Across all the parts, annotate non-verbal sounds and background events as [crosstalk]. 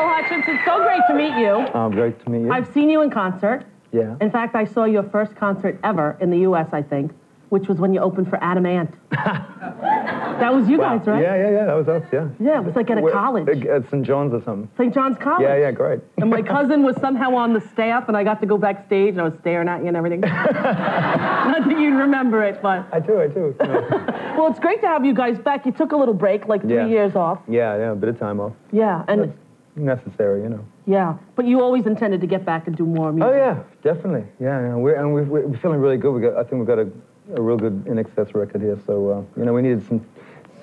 it's so great to meet you. Um, great to meet you. I've seen you in concert. yeah. In fact, I saw your first concert ever in the U.S., I think, which was when you opened for Adam Ant. [laughs] that was you Wow. guys, right? Yeah, yeah, yeah. That was us. Yeah. Yeah, it was like at a We're- college. At St. John's or something. St. John's College. Yeah, yeah, great. And my [laughs] cousin was somehow on the staff, and I got to go backstage, and I was staring at you and everything. [laughs] Not that you'd remember it, but. I do, I do. know. Well, it's great to have you guys back. You took a little break, like three Yeah. years off. yeah, yeah. A bit of time off. Yeah, and Necessary, you know. yeah, but you always intended to get back and do more music. Oh yeah, definitely. Yeah, yeah. We're, and we're, we're feeling really good. We got, I think we've got a, a real good INXS record here. So uh, you know, we needed some.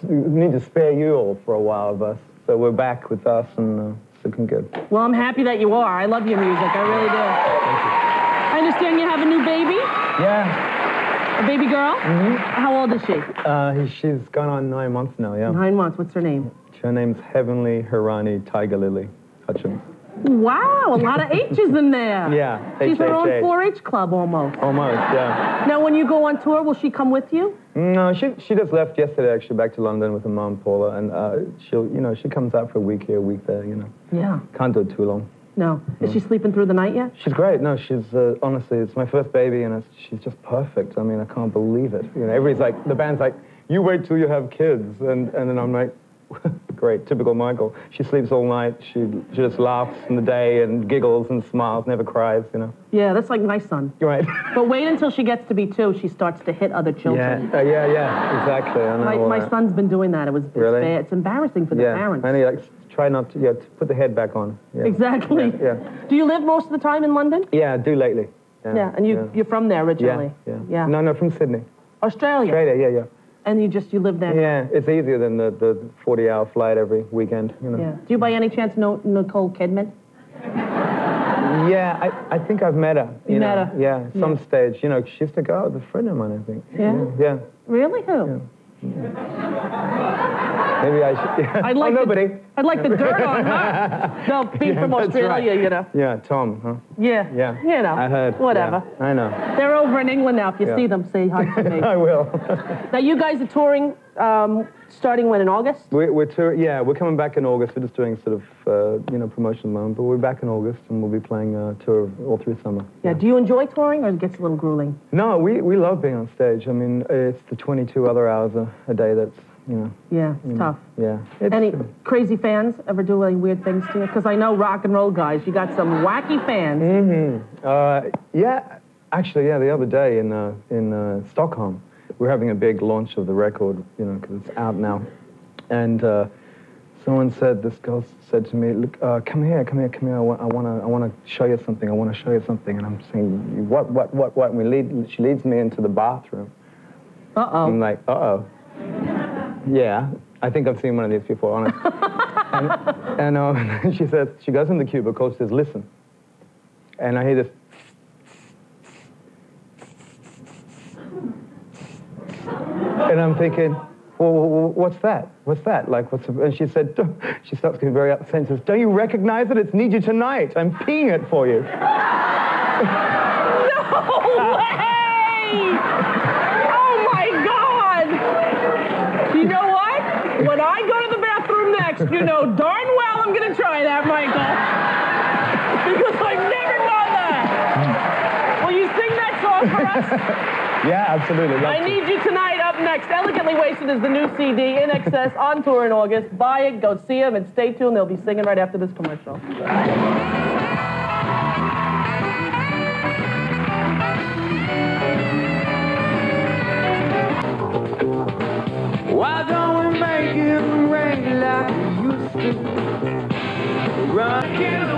We need to spare you all for a while of us. So we're back with us and uh, it's looking good. Well, I'm happy that you are. I love your music. I really do. I understand you have a new baby, Yeah. a baby girl. Mm-hmm. How old is she? Uh, she's gone on nine months now. Yeah. Nine months. What's her name? Her name's Heavenly Hiraani Tiger Lily Hutchence. Wow, a lot of H's in there. [laughs] Yeah, She's her own 4-H club almost. Almost. Yeah. Now, when you go on tour, will she come with you? No, she she just left yesterday actually back to London with her mom Paula, and uh, she'll you know she comes out for a week here, a week there. You know, Yeah. can't do it too long. No. Is she sleeping through the night yet? She's great. No, she's uh, honestly, it's my first baby, and it's, she's just perfect. I mean, I can't believe it. You know, everybody's like, the band's like, you wait till you have kids, and and then I'm like, [laughs] great, typical Michael. She sleeps all night. She she just laughs in the day and giggles and smiles, never cries. You know. Yeah, that's like my son. You're right. [laughs] But wait until she gets to be two. She starts to hit other yeah, children. uh, yeah, yeah, exactly. I know My, my that. son's been doing that. It was it's Really? bad. It's embarrassing for the Yeah, parents. I need like try not to yeah to put the head back on. Yeah. Exactly. Yeah, Do you live most of the time in London? yeah. I do lately. Yeah, and you yeah. you're from there Yeah, originally. yeah. Yeah. No, no, from Sydney. Australia. Australia, yeah, yeah. And you just you live there. Yeah, it's easier than the, the 40 hour flight every weekend, you know. Yeah. Do you by any chance know Nicole Kidman? Yeah, I, I think I've met her. You, You know. met her? Yeah, some Yeah. stage. You know, she used to go out with a friend of mine, I think. Yeah? Yeah. Really? Who? Maybe I should. Yeah. [laughs] I'd like oh, the- nobody. I'd like the dirt on her. [laughs] No, being Yeah, from Australia, right. you know. Yeah, Tom, huh? Yeah. Yeah. You know. I heard. Whatever. Yeah, I know. They're over in England now. If you see them, say hi to me. [laughs] I will. now, you guys are touring um, starting when in August? we're, we're tour- yeah, we're coming back in August. We're just doing sort of, uh, you know, promotion the moment, but we're back in August and we'll be playing a tour all through summer. Yeah. Do you enjoy touring or it gets a little grueling? No, we, we love being on stage. I mean, it's the 22 other hours a, a day that's, you know, Yeah, it's tough. yeah. It's, Any crazy fans ever do any weird things to you? Because I know rock and roll guys, you got some wacky fans. Uh, yeah, actually, yeah. The other day in uh, in uh, Stockholm, we're having a big launch of the record, you know, because it's out now. And uh, someone said, this girl said to me, "Look, uh, come here, come here, come here. I want, I want to, I want to show you something. I want to show you something." And I'm saying, "What, what, what, what?" And we lead, she leads me into the bathroom. Uh oh. I'm like, "Uh oh." Yeah, I think I've seen one of these before, honest. [laughs] and and um, [laughs] she says, she goes in the cubicle, she says, "Listen." And I hear this. And I'm thinking, well, what's that? What's that? Like, what's? The, and she said, [laughs] she starts getting very upset and says, "Don't you recognize it? It's Need You Tonight. I'm peeing it for you." No way! Oh my God! You know what? When I go to the bathroom next, you know darn well I'm gonna try that, Michael. Because I've never done that. Will you sing that song for us? [laughs] Yeah, absolutely. I to. Need You Tonight up next. Elegantly Wasted is the new CD INXS on tour in August. Buy it, go see them, and stay tuned. They'll be singing right after this commercial. Run.